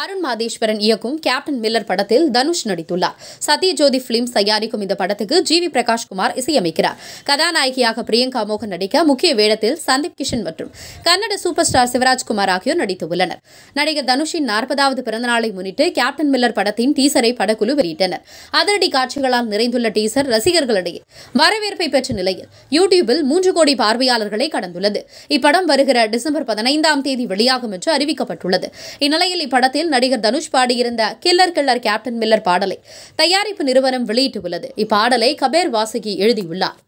அருண் மாதேஸ்வரன் இயக்கும் captain Miller படத்தில் தனுஷ் நடித்துள்ளார். சத்யஜோதி பிலிம்ஸ் தயாரிக்கும் இந்த படத்துக்கு ஜி வி பிரகாஷ்குமார் இசையமைக்கிறார். கதாநாயகியாக பிரியங்கா மோகன் நடிக்க முக்கிய வேடத்தில் சந்தீப் கிஷன் மற்றும் கன்னட சூப்பர் ஸ்டார் சிவராஜ்குமார் ஆகியோர் நடித்துள்ளனர். நடிகர் தனுஷின் நாற்பதாவது பிறந்தநாளை முன்னிட்டு கேப்டன் மில்லர் படத்தின் டீசரை படக்குழு வெளியிட்டனர். அதிரடி காட்சிகளால் நிறைந்துள்ள டீசர் ரசிகர்களிடையே வரவேற்பை பெற்ற நிலையில் யூடியூபில் மூன்று கோடி பார்வையாளர்களை கடந்துள்ளது. இப்படம் வருகிற டிசம்பர் பதினைந்தாம் தேதி வெளியாகும் என்று அறிவிக்கப்பட்டுள்ளது. இந்நிலையில் இப்படத்தில் நடிகர் தனுஷ் பாடியிருந்த கில்லர் கில்லர் கேப்டன் மில்லர் பாடலை தயாரிப்பு நிறுவனம் வெளியிட்டுள்ளது. இப்பாடலை கபேர் வாசகி எழுதியுள்ளார்.